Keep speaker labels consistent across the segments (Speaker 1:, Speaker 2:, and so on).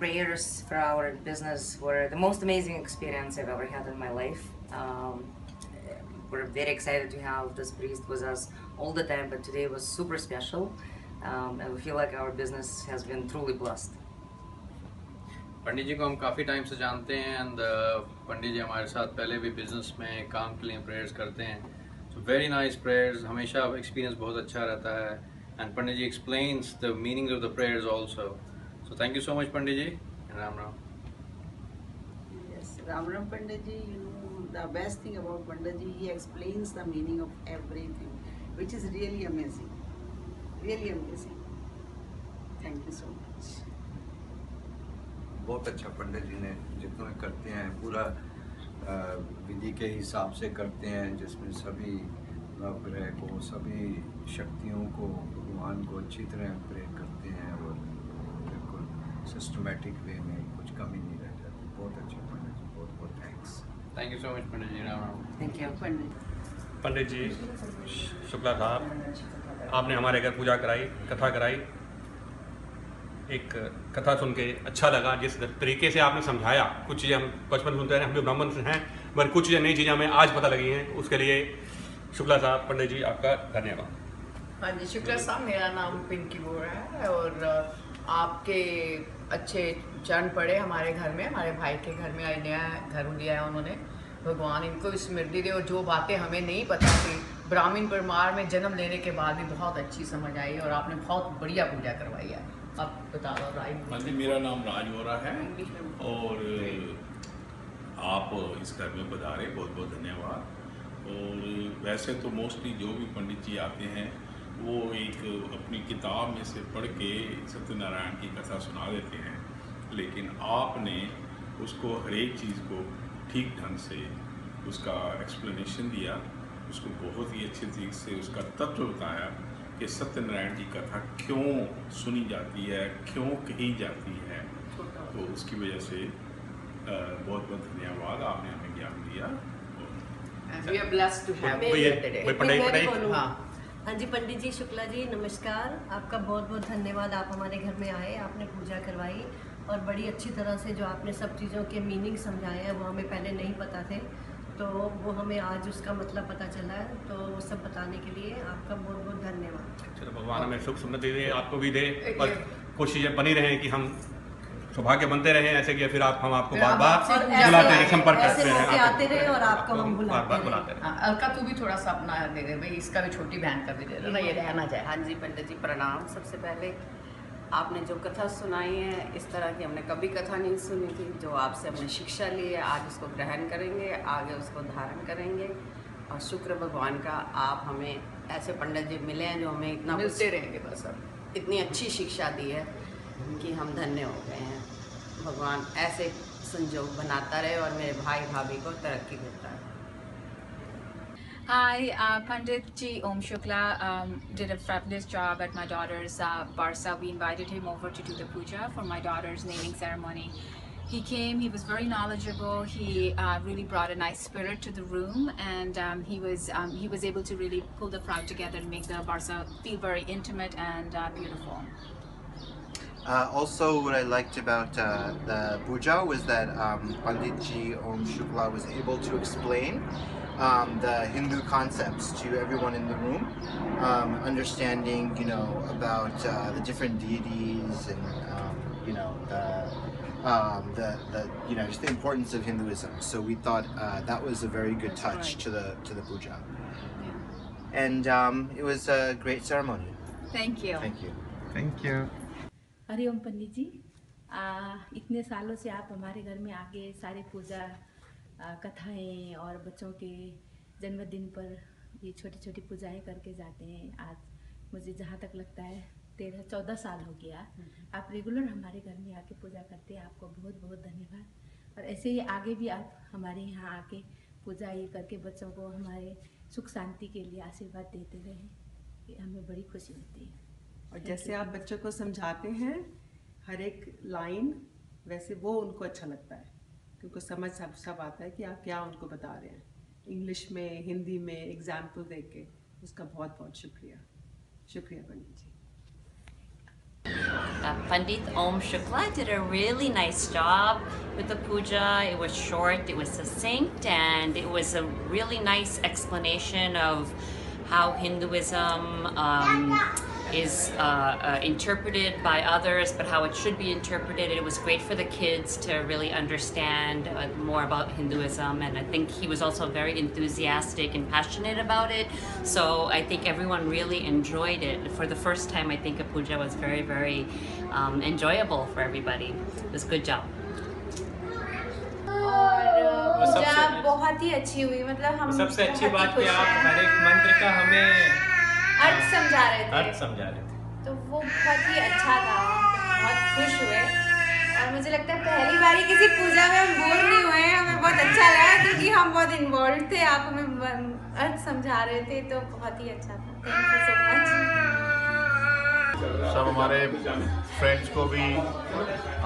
Speaker 1: prayers for our business were the most amazing experience I've ever had in my life. Um, we're very excited to have this priest with us all the time, but today was super special, um, and we feel like our business has been truly blessed.
Speaker 2: पंडित जी को हम काफ़ी time से जानते हैं and पंडित जी हमारे साथ पहले भी बिजनेस में काम के लिए प्रेयर्स करते हैं सो वेरी नाइस प्रेयर्स हमेशा एक्सपीरियंस बहुत अच्छा रहता है and pandit ji explains the meaning of the prayers also So thank you so much Pandit ji Ram
Speaker 3: Ram Ram Ram Pandit ji you the best thing about Pandit ji he explains the meaning of everything which is really amazing really amazing thank you so much
Speaker 4: बहुत अच्छा पंडित जी ने जितने करते हैं पूरा विधि के हिसाब से करते हैं जिसमें सभी नवग्रह को सभी शक्तियों को भगवान को अच्छी तरह प्रेम सिस्टमेटिक वे में कुछ कमी नहीं रह जाती। बहुत अच्छा पंडित जी बहुत बहुत thanks
Speaker 2: thank you so much Pandit ji Ram Ram.
Speaker 1: Thank you.
Speaker 3: Pandit.
Speaker 5: Pandit ji Shukla साहब आपने हमारे घर पूजा कराई कथा कराई। एक कथा सुन के अच्छा लगा जिस तरीके से आपने समझाया। कुछ चीज़ें हम बचपन सुनते रहे हम भी ब्राह्मण से हैं मगर कुछ चीज़ें नई चीज़ें हमें आज पता लगी हैं। उसके लिए शुक्ला साहब पंडित जी आपका धन्यवाद।
Speaker 6: हाँ जी शुक्ला साहब मेरा नाम पिंकी बोरा है और आपके अच्छे चरण पड़े हमारे घर में, हमारे भाई के घर में नया घर लिया है उन्होंने। भगवान इनको स्मृति दे और जो बातें हमें नहीं पता थी, ब्राह्मीण परिवार में जन्म लेने के बाद भी बहुत अच्छी समझ आई और आपने बहुत बढ़िया पूजा करवाई है। आप बता दो राय
Speaker 7: हाँ मेरा नाम राज वोरा है और आप इस घर में पधारे बहुत बहुत धन्यवाद। और वैसे तो मोस्टली जो भी पंडित जी आते हैं वो एक अपनी किताब में से पढ़ के सत्यनारायण की कथा सुना देते हैं लेकिन आपने उसको हर एक चीज़ को ठीक ढंग से उसका एक्सप्लेनेशन दिया उसको बहुत ही अच्छे तरीके से उसका तत्व बताया कि सत्यनारायण की कथा क्यों सुनी जाती है क्यों कही जाती है। तो उसकी वजह से बहुत बहुत धन्यवाद आपने हमें ज्ञान दिया।
Speaker 6: And we are blessed to have you today. हाँ
Speaker 8: जी पंडित जी शुक्ला जी नमस्कार। आपका बहुत बहुत धन्यवाद। आप हमारे घर में आए आपने पूजा करवाई और बड़ी अच्छी तरह से जो आपने सब चीज़ों के मीनिंग समझाए हैं वो हमें पहले नहीं पता थे। तो वो हमें आज उसका मतलब पता चला है। तो वो सब बताने के लिए आपका बहुत बहुत धन्यवाद।
Speaker 5: चलो भगवान हमें सुख सुमृद्धि दे आपको भी दे। और कोशिशें बनी रहे कि हम सौभाग्य बनते रहे ऐसे कि फिर आप हम आपको बार बार बुलाते रहें संपर्क करते रहें
Speaker 8: आते रहें और आपको हम
Speaker 5: बार
Speaker 8: बुलाते
Speaker 5: बार
Speaker 8: रहें।
Speaker 5: बुलाते रहें।
Speaker 6: हाँ, अलका तू भी थोड़ा सा अपना दे दे भाई इसका भी छोटी बहन कर भी दे दे। ना ये रहना चाहे
Speaker 9: हाँ जी पंडित जी प्रणाम। सबसे पहले आपने जो कथा सुनाई है इस तरह की हमने कभी कथा नहीं सुनी थी जो आपसे हमने शिक्षा ली है आज उसको ग्रहण करेंगे आगे उसको धारण करेंगे। और शुक्र भगवान का आप हमें ऐसे पंडित जी मिले हैं जो हमें इतना
Speaker 6: मिलते रहेंगे बस अब।
Speaker 9: इतनी अच्छी शिक्षा दी है। कि हम धन्य हो गए हैं भगवान ऐसे संजोग बनाता रहे और मेरे भाई भाभी को तरक्की देता है
Speaker 10: Hi, uh, Pandit Ji Om Shukla um, did a fabulous job at my daughter's uh, Barsa. We invited him over to do the puja for my daughter's naming ceremony. He came, he was very knowledgeable, he uh, really brought a nice spirit to the room and um, he was um, he was able to really pull the crowd together and make the Barsa feel very intimate and uh, beautiful.
Speaker 11: Uh, also, what I liked about uh, the puja was that um, Pandit Ji Om Shukla was able to explain um, the Hindu concepts to everyone in the room, um, understanding, you know, about uh, the different deities and, um, you know, the, um, the, the, you know, just the importance of Hinduism. So we thought uh, that was a very good touch to the to the puja, and um, it was a great ceremony.
Speaker 10: Thank you.
Speaker 11: Thank you.
Speaker 4: Thank
Speaker 12: Hariom Pandit ji. आ, इतने सालों से आप हमारे घर में आके सारे पूजा कथाएँ और बच्चों के जन्मदिन पर ये छोटी छोटी पूजाएँ करके जाते हैं। आज मुझे जहाँ तक लगता है तेरह चौदह साल हो गया। आप रेगुलर हमारे घर में आके पूजा करते हैं। आपको बहुत बहुत धन्यवाद। और ऐसे ही आगे भी आप हमारे यहाँ आके पूजा ये करके बच्चों को हमारे सुख शांति के लिए आशीर्वाद देते रहें। हमें बड़ी खुशी होती है।
Speaker 3: और जैसे आप बच्चों को समझाते हैं हर एक लाइन वैसे वो उनको अच्छा लगता है क्योंकि समझ सब सब आता है कि आप क्या उनको बता रहे हैं इंग्लिश में हिंदी में एग्ज़ाम्पल दे के उसका बहुत बहुत शुक्रिया शुक्रिया पंडित जी
Speaker 9: Uh,
Speaker 13: Pandit Om Shukla did a really nice job with the puja. It was short, it was succinct, and it was a really nice explanation of how Hinduism um, is uh, uh, interpreted by others, but how it should be interpreted. It was great for the kids to really understand uh, more about Hinduism, and I think he was also very enthusiastic and passionate about it. So I think everyone really enjoyed it. For the first time, I think a puja was very, very um, enjoyable for everybody. It was a good job.
Speaker 14: और
Speaker 15: वो
Speaker 14: पूजा
Speaker 15: सबसे-
Speaker 14: बहुत ही अच्छी हुई मतलब हम
Speaker 15: सबसे अच्छी
Speaker 14: बहुत ही
Speaker 15: बात कि
Speaker 14: खुश
Speaker 15: आप
Speaker 14: हैं।
Speaker 15: हर एक मंत्र का हमें
Speaker 14: अर्थ समझा रहे थे।
Speaker 15: अर्थ समझा रहे थे।
Speaker 14: तो वो बहुत ही अच्छा था। बहुत खुश हुए। और मुझे लगता है पहली बार ही किसी पूजा में हम बोर नहीं हुए हैं। हमें बहुत अच्छा लगा क्योंकि हम बहुत इन्वॉल्व थे। आप हमें अर्थ समझा रहे थे तो बहुत ही अच्छा था। थैंक यू सो मच
Speaker 16: सब हमारे फ्रेंड्स को भी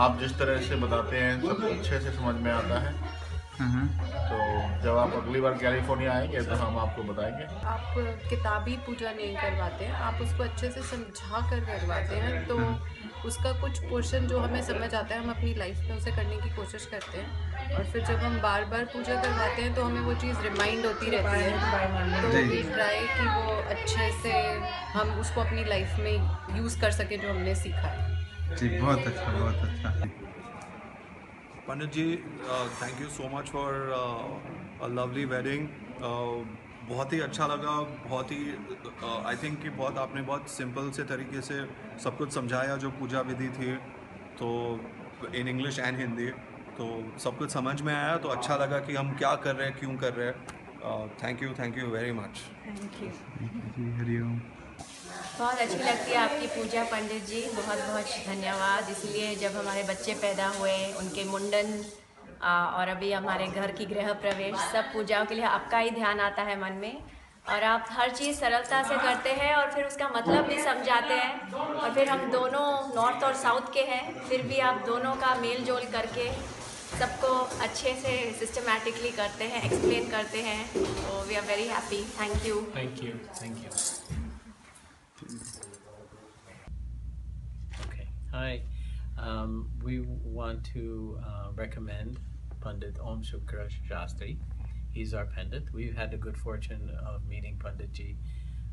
Speaker 16: आप जिस तरह से बताते हैं सब अच्छे से समझ में आता है। तो जब आप अगली बार कैलिफ़ोर्निया आएँगे तो हम आपको बताएँगे।
Speaker 17: आप किताबी पूजा नहीं करवाते हैं आप उसको अच्छे से समझा कर करवाते हैं तो उसका कुछ पोर्शन जो हमें समझ आता है हम अपनी लाइफ में उसे करने की कोशिश करते हैं। और फिर जब हम बार बार पूजा करवाते हैं तो हमें वो चीज़ रिमाइंड होती रहती है। तो वी ट्राई कि वो अच्छे से हम उसको अपनी लाइफ में यूज़ कर सकें जो हमने सीखा है।
Speaker 18: जी बहुत अच्छा बहुत अच्छा।
Speaker 19: Pandit ji, uh, thank you so much for uh, a lovely wedding. Uh, बहुत ही अच्छा लगा बहुत ही आई थिंक कि बहुत आपने बहुत सिंपल से तरीके से सब कुछ समझाया जो पूजा विधि थी तो इन इंग्लिश एंड हिंदी तो सब कुछ समझ में आया तो अच्छा लगा कि हम क्या कर रहे हैं क्यों कर रहे हैं। Thank you thank you very much
Speaker 14: thank you
Speaker 18: ji Hariom
Speaker 20: बहुत अच्छी लगती है आपकी पूजा, पंडित जी। बहुत बहुत धन्यवाद। इसलिए जब हमारे बच्चे पैदा हुए, उनके मुंडन और अभी हमारे घर की गृह प्रवेश, सब पूजाओं के लिए आपका ही ध्यान आता है मन में। और आप हर चीज़ सरलता से करते हैं और फिर उसका मतलब भी समझाते हैं। और फिर हम दोनों नॉर्थ और साउथ के हैं, फिर भी आप दोनों का मेल जोल करके सबको अच्छे से सिस्टमेटिकली करते हैं एक्सप्लेन करते हैं। तो we are very happy thank you
Speaker 15: thank you thank you Okay. Hi. Um, we want to uh, recommend Pandit Om Shukra Shastri. He's our Pandit. We've had the good fortune of meeting Panditji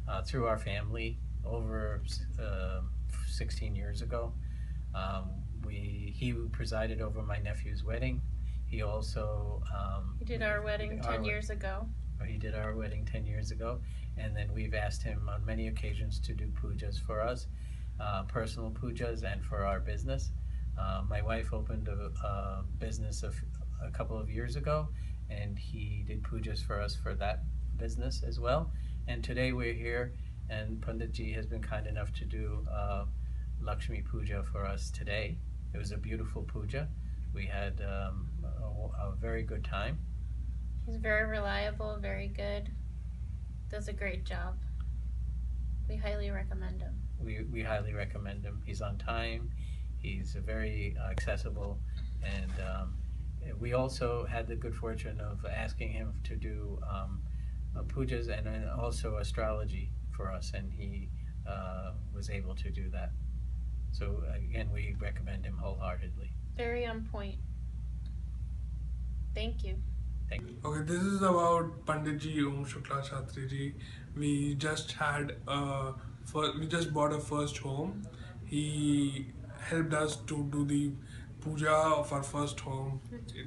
Speaker 15: uh, through our family over uh, 16 years ago. Um, we he presided over my nephew's wedding. He also um,
Speaker 21: He did our wedding
Speaker 15: our
Speaker 21: 10
Speaker 15: wed-
Speaker 21: years ago.
Speaker 15: He did our wedding 10 years ago and then we've asked him on many occasions to do pujas for us uh, personal pujas and for our business uh, my wife opened a, a business of a couple of years ago and he did pujas for us for that business as well and today we're here and Panditji has been kind enough to do uh, Lakshmi Puja for us today. It was a beautiful puja. We had um, a, a very good time.
Speaker 21: He's very reliable, very good. Does a great job. We highly recommend him.
Speaker 15: we, we highly recommend him. He's on time. He's very uh, accessible, and um, we also had the good fortune of asking him to do um, pujas and then also astrology for us, and he uh, was able to do that. So again, we recommend him wholeheartedly.
Speaker 21: Very on point. Thank you.
Speaker 15: Thank you.
Speaker 22: Okay, this is about Pandit Ji Om Shukla Shastri Ji. We just had a first, we just bought a first home. He helped us to do the puja of our first home.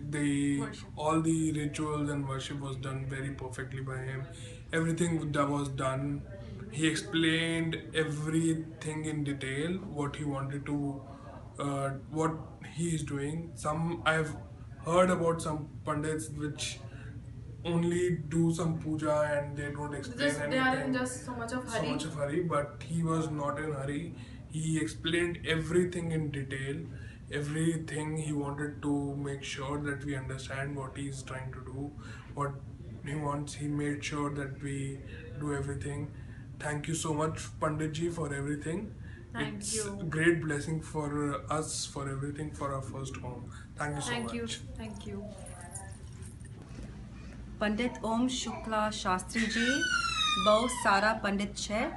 Speaker 22: The all the rituals and worship was done very perfectly by him. Everything that was done. He explained everything in detail. What he wanted to, uh, what he is doing. Some I've heard about some pandits which only do some puja and they don't explain
Speaker 17: Just-
Speaker 22: anything.
Speaker 17: they are in just so much of hurry.
Speaker 22: So much of hurry, but he was not in hurry. He explained everything in detail. Everything he wanted to make sure that we understand what he's trying to do, what he wants. He made sure that we do everything. Thank you so much, Pandit ji, for everything.
Speaker 17: Thank
Speaker 22: it's
Speaker 17: you.
Speaker 22: a great blessing for us for everything for our first home. Thank you so
Speaker 17: Thank
Speaker 22: much.
Speaker 17: you. Thank you.
Speaker 23: Pandit Om Shukla Shastri ji, both Sara Pandit Che.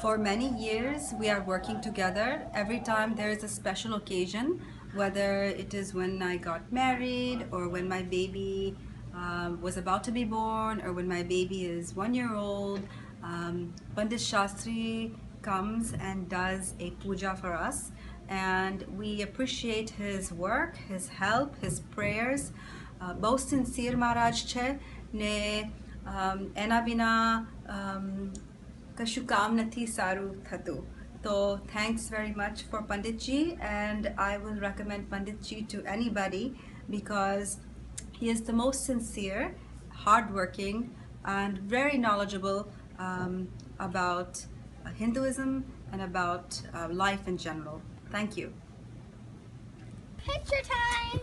Speaker 23: For many years, we are working together. Every time there is a special occasion, whether it is when I got married or when my baby um, was about to be born or when my baby is one year old, um, Pandit Shastri comes and does a puja for us And we appreciate his work, his help, his prayers. Uh, બહુ sincere મહારાજ છે ને um, એના વિના um, કશું કામ નથી સારું થતું તો thanks very much for Panditji and I will recommend Panditji to anybody because he is the most sincere, hardworking and very knowledgeable um, about uh, Hinduism and about uh, life in general. Thank you
Speaker 21: Picture time!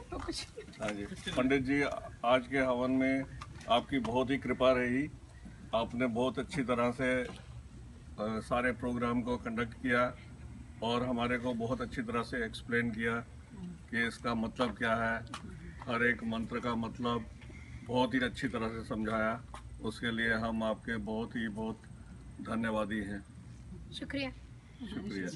Speaker 19: हाँ जी। पंडित जी आज के हवन में आपकी बहुत ही कृपा रही। आपने बहुत अच्छी तरह से सारे प्रोग्राम को कंडक्ट किया और हमारे को बहुत अच्छी तरह से एक्सप्लेन किया कि इसका मतलब क्या है। हर एक मंत्र का मतलब बहुत ही अच्छी तरह से समझाया। उसके लिए हम आपके बहुत ही बहुत धन्यवादी हैं।
Speaker 21: शुक्रिया।
Speaker 19: शुक्रिया।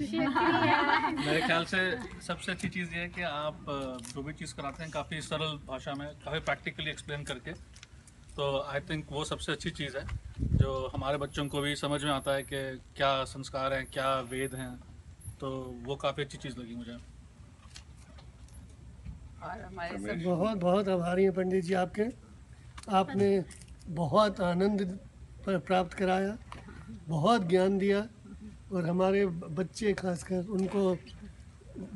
Speaker 24: मेरे ख्याल से सबसे अच्छी चीज़ ये है कि आप जो भी चीज़ कराते हैं काफ़ी सरल भाषा में काफ़ी प्रैक्टिकली एक्सप्लेन करके तो आई थिंक वो सबसे अच्छी चीज़ है जो हमारे बच्चों को भी समझ में आता है कि क्या संस्कार हैं क्या वेद हैं तो वो काफ़ी अच्छी चीज़ लगी मुझे।
Speaker 9: और हमारे सब
Speaker 25: बहुत बहुत आभारी हैं पंडित जी आपके। आपने बहुत आनंद प्राप्त कराया बहुत ज्ञान दिया और हमारे बच्चे खासकर उनको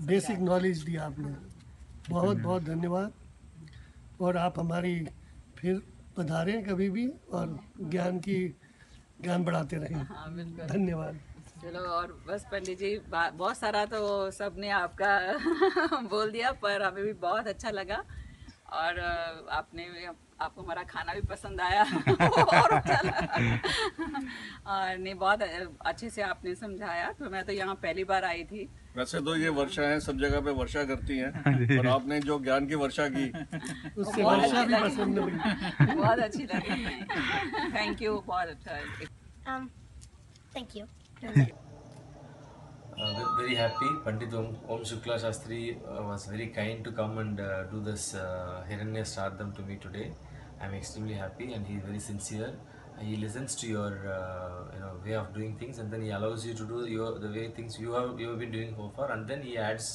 Speaker 25: बेसिक नॉलेज दिया आपने। बहुत बहुत धन्यवाद। और आप हमारी फिर पधारें कभी भी और ज्ञान की ज्ञान बढ़ाते
Speaker 9: हाँ,
Speaker 25: रहें धन्यवाद।
Speaker 9: चलो और बस पंडित जी बहुत सारा तो सबने आपका बोल दिया पर हमें भी बहुत अच्छा लगा। और आपने आपको हमारा खाना भी पसंद आया। और अच्छा लगा और नहीं बहुत अच्छे से आपने समझाया। तो मैं तो यहाँ पहली बार आई थी।
Speaker 19: वैसे तो ये वर्षा है सब जगह पे वर्षा करती
Speaker 24: हाँ।
Speaker 19: हैं और आपने जो ज्ञान की वर्षा की
Speaker 25: उससे
Speaker 9: बहुत
Speaker 25: वर्षा
Speaker 9: अच्छी
Speaker 25: भी
Speaker 9: लगी।
Speaker 25: पसंद
Speaker 9: बहुत अच्छी लगी। थैंक यू बहुत अच्छा।
Speaker 21: Um, thank you.
Speaker 26: Uh, ve- very happy. Pandit Om, Om Shukla Shastri uh, was very kind to come and uh, do this uh, Hiranya Shraddham to me today. I'm extremely happy and he's very sincere. Uh, He listens to your uh, you know way of doing things and then he allows you to do your the way things you have you have been doing so far and then he adds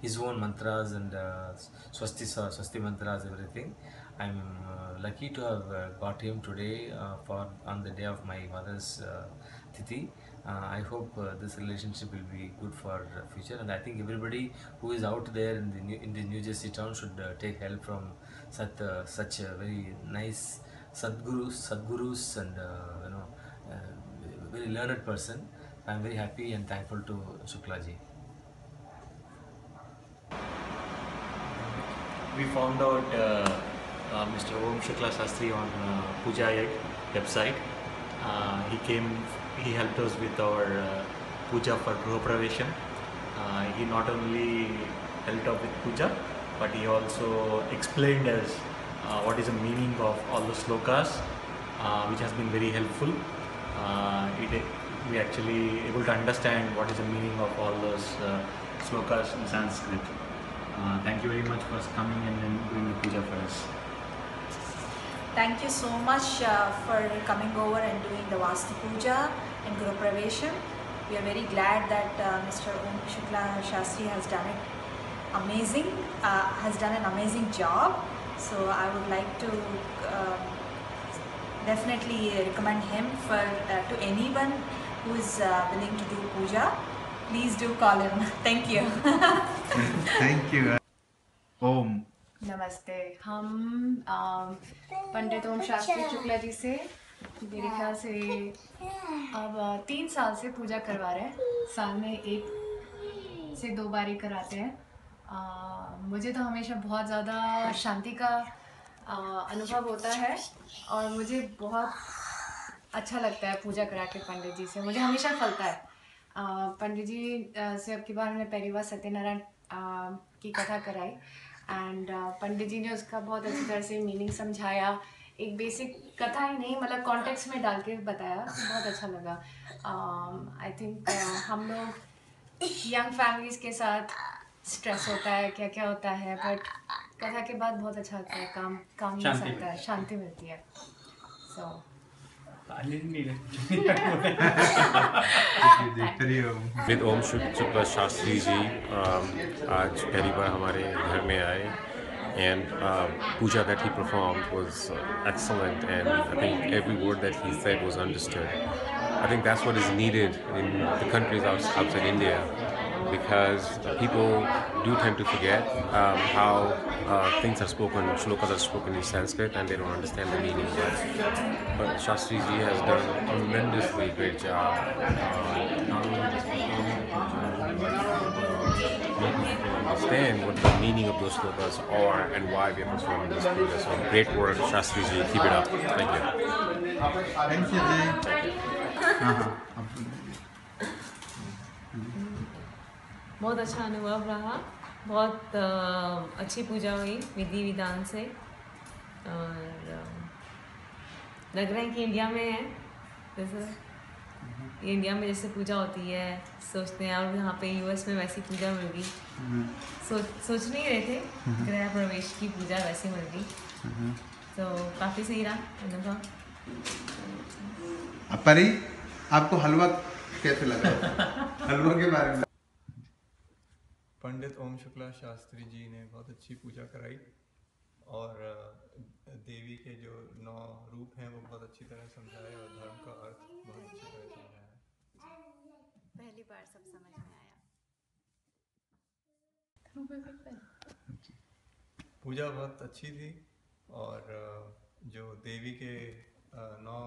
Speaker 26: his own mantras and uh, swasti swasti mantras everything. I'm uh, lucky to have uh, got him today uh, for on the day of my mother's uh. Uh, I hope uh, this relationship will be good for uh, future, and I think everybody who is out there in the New, in the New Jersey town should uh, take help from such uh, such a very nice Sadgurus, Sadgurus, and uh, you know, uh, very learned person. I'm very happy and thankful to Shuklaji. we found out uh, uh, Mr. Om Shukla Shastri on uh, Puja website. Uh, he came, he helped us with our uh, puja for Gruha. Uh, he not only helped out with puja, but he also explained us uh, what is the meaning of all the slokas, uh, which has been very helpful. Uh, it, we actually able to understand what is the meaning of all those uh, slokas in Sanskrit. Uh, thank you very much for coming and doing the puja for us.
Speaker 27: Thank you so much uh, for coming over and doing the Vasti Puja and Guru Pravesham. We are very glad that uh, Mr. Om Shukla Shastri has done it amazing, uh, has done an amazing job. So I would like to uh, definitely recommend him for uh, to anyone who is uh, willing to do puja. Please do call him. Thank you.
Speaker 18: Thank you. Om
Speaker 28: नमस्ते। हम पंडित ओम शास्त्री शुक्ला जी से मेरे ख्याल से अब तीन साल से पूजा करवा रहे हैं। साल में एक से दो बार ही कराते हैं। अ, मुझे तो हमेशा बहुत ज़्यादा शांति का अनुभव होता है और मुझे बहुत अच्छा लगता है पूजा करा के पंडित जी से। मुझे हमेशा फलता है। पंडित जी से अब की बार हमने पहली बार सत्यनारायण की कथा कराई। एंड पंडित जी ने उसका बहुत अच्छी तरह से मीनिंग समझाया। एक बेसिक कथा ही नहीं मतलब कॉन्टेक्स्ट में डाल के बताया। बहुत अच्छा लगा। आई थिंक हम लोग यंग फैमिलीज़ के साथ स्ट्रेस होता है क्या क्या होता है बट कथा के बाद बहुत अच्छा लगता है। काम काम मिल सकता है। शांति मिलती है। So
Speaker 29: with Om Shukla Shastri ji um, आज पहली बार हमारे घर में आए and uh, puja that he performed was uh, excellent and I think every word that he said was understood. I think that's what is needed in the countries outs- outside India because people do tend to forget um, how uh, things are spoken, shlokas are spoken in Sanskrit and they don't understand the meaning. But, but Shastriji has done a tremendously great job uh, people understand what the meaning of those shlokas are and why we are performing this puja. So great work, Shastriji. Keep it up. Thank you.
Speaker 18: Thank you, Jay. Uh-huh.
Speaker 30: बहुत अच्छा अनुभव रहा। बहुत अच्छी पूजा हुई विधि विधान से। और लग रहा है कि इंडिया में है। जैसे ये इंडिया में जैसे पूजा होती है सोचते हैं और यहाँ पे यूएस में वैसी पूजा मिल गई। सोच सोच नहीं रहे थे
Speaker 18: हम्म।
Speaker 30: गृह प्रवेश की पूजा वैसी मिल गई। तो काफ़ी सही रहा अनुभव।
Speaker 18: परी आपको हलवा कैसे लगा? हलवा के बारे में।
Speaker 31: पंडित ओम शुक्ला शास्त्री जी ने बहुत अच्छी पूजा कराई और देवी के जो नौ रूप हैं वो बहुत अच्छी तरह समझाए और धर्म का अर्थ बहुत अच्छी तरह समझाया।
Speaker 14: पहली बार सब समझ में आया।
Speaker 31: पूजा बहुत अच्छी थी और जो देवी के नौ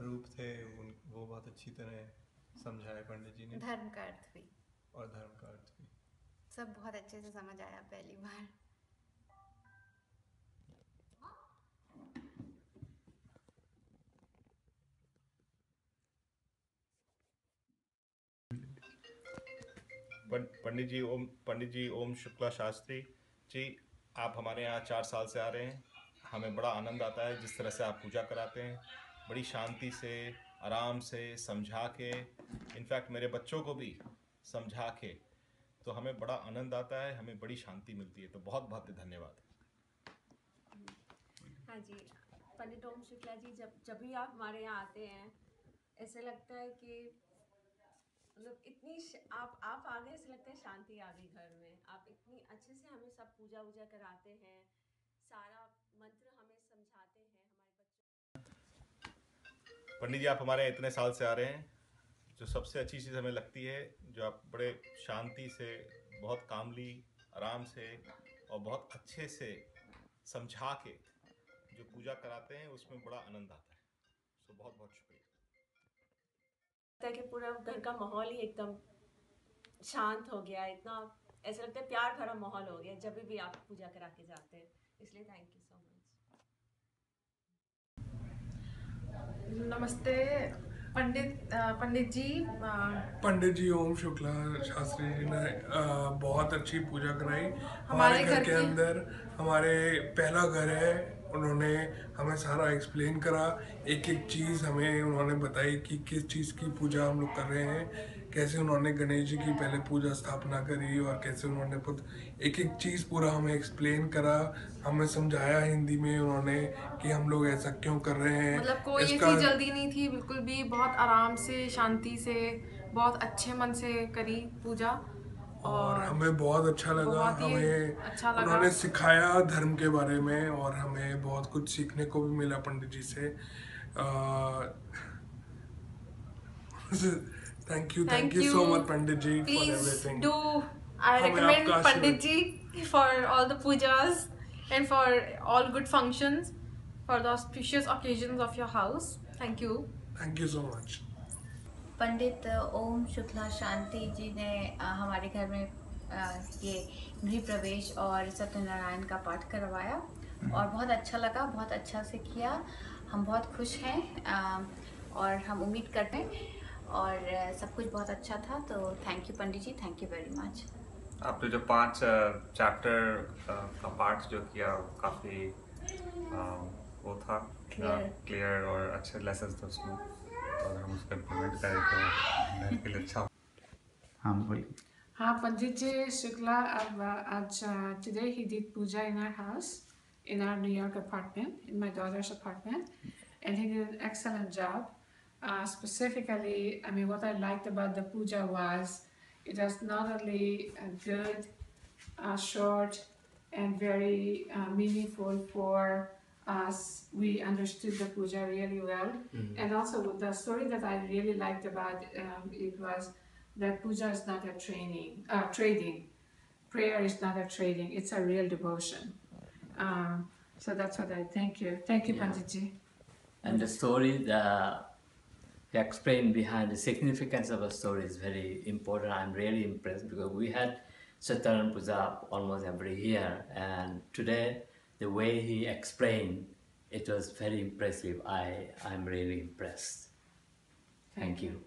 Speaker 31: रूप थे उन वो बहुत अच्छी तरह समझाए पंडित जी ने।
Speaker 14: धर्म का अर्थ भी।
Speaker 31: और धर्म का अर्थ
Speaker 14: सब बहुत अच्छे से समझ आया पहली बार।
Speaker 16: पंडित जी ओम, पंडित जी ओम शुक्ला शास्त्री जी, आप हमारे यहाँ चार साल से आ रहे हैं। हमें बड़ा आनंद आता है जिस तरह से आप पूजा कराते हैं। बड़ी शांति से, आराम से, समझा के, इनफैक्ट मेरे बच्चों को भी समझा के तो हमें बड़ा आनंद आता है हमें बड़ी शांति मिलती है। तो बहुत बहुत धन्यवाद।
Speaker 9: हाँ जी पंडित ओम शुक्ला जी जब जब भी आप हमारे यहाँ आते हैं ऐसे लगता है कि मतलब इतनी आप आप आ गए ऐसे लगता है शांति आ गई घर में। आप इतनी अच्छे से हमें सब पूजा वूजा कराते हैं सारा मंत्र हमें समझाते हैं
Speaker 16: पंडित जी आप हमारे इतने साल से आ रहे हैं। जो सबसे अच्छी चीज़ हमें लगती है जो आप बड़े शांति से बहुत कामली आराम से और बहुत अच्छे से समझा के जो पूजा कराते हैं उसमें बड़ा आनंद आता है। सो बहुत बहुत शुक्रिया।
Speaker 9: लगता है कि पूरा घर का माहौल ही एकदम शांत हो गया इतना ऐसा लगता है प्यार भरा माहौल हो गया जब भी आप पूजा करा के जाते हैं इसलिए थैंक यू सो मच
Speaker 32: नमस्ते। पंडित पंडित जी
Speaker 22: पंडित जी ओम शुक्ला शास्त्री जी ने बहुत अच्छी पूजा कराई।
Speaker 32: हमारे
Speaker 22: घर के अंदर हमारे पहला घर है उन्होंने हमें सारा एक्सप्लेन करा। एक एक चीज़ हमें उन्होंने बताई कि किस चीज़ की पूजा हम लोग कर रहे हैं। कैसे उन्होंने गणेश जी की पहले पूजा स्थापना करी और कैसे उन्होंने खुद एक एक चीज़ पूरा हमें एक्सप्लेन करा हमें समझाया हिंदी में उन्होंने कि हम लोग ऐसा क्यों कर रहे हैं।
Speaker 32: मतलब कोई
Speaker 22: इसका-
Speaker 32: ऐसी जल्दी नहीं थी बिल्कुल भी बहुत आराम से शांति से बहुत अच्छे मन से करी पूजा।
Speaker 22: और हमें बहुत अच्छा लगा
Speaker 32: बहुत
Speaker 22: हमें
Speaker 32: अच्छा लगा।
Speaker 22: उन्होंने सिखाया धर्म के बारे में और हमें बहुत कुछ सीखने को भी मिला पंडित जी से। Thank you thank you so much Pandit ji for
Speaker 32: Please
Speaker 22: everything
Speaker 32: do. I
Speaker 22: हमें
Speaker 32: recommend
Speaker 22: आपका
Speaker 32: Pandit ji for all the pujas and for all good functions for the auspicious occasions of your house. Thank you.
Speaker 22: Thank you so much
Speaker 12: Pandit Om Shukla Shanti ji ने हमारे घर में ये गृह प्रवेश और सत्यनारायण का पाठ करवाया और बहुत अच्छा लगा बहुत अच्छा से किया हम बहुत खुश हैं और हम उम्मीद करते हैं और सब कुछ बहुत अच्छा था तो thank you Pandit ji thank you very much
Speaker 33: आप जो पाँच चैप्टर का पार्ट जो किया काफ़ी
Speaker 14: वो था क्लियर और अच्छे लेसन थे उसमें। तो और हम उसको इम्प्लीमेंट करें तो मेरे लिए अच्छा
Speaker 34: हाँ बोलिए। हाँ पंडित जी शुक्ला अब आज today he did puja in our house in our New York apartment in my daughter's apartment and he did excellent job uh, specifically I mean what I liked about the puja was it was not only good uh, short and very uh, meaningful for us we understood the puja really well
Speaker 8: Mhm.
Speaker 34: and also the story that I really liked about um, it was that puja is not a training, uh, trading. Prayer is not a trading, it's a real devotion. Um, so that's what I thank you. Thank you,
Speaker 8: Yeah.
Speaker 34: Panditji.
Speaker 8: And the story, the, explain behind the significance of a story is very important. I'm really impressed because we had Sataran Puja almost every year, and today the way he explained it was very impressive. I I'm really impressed. Thank you.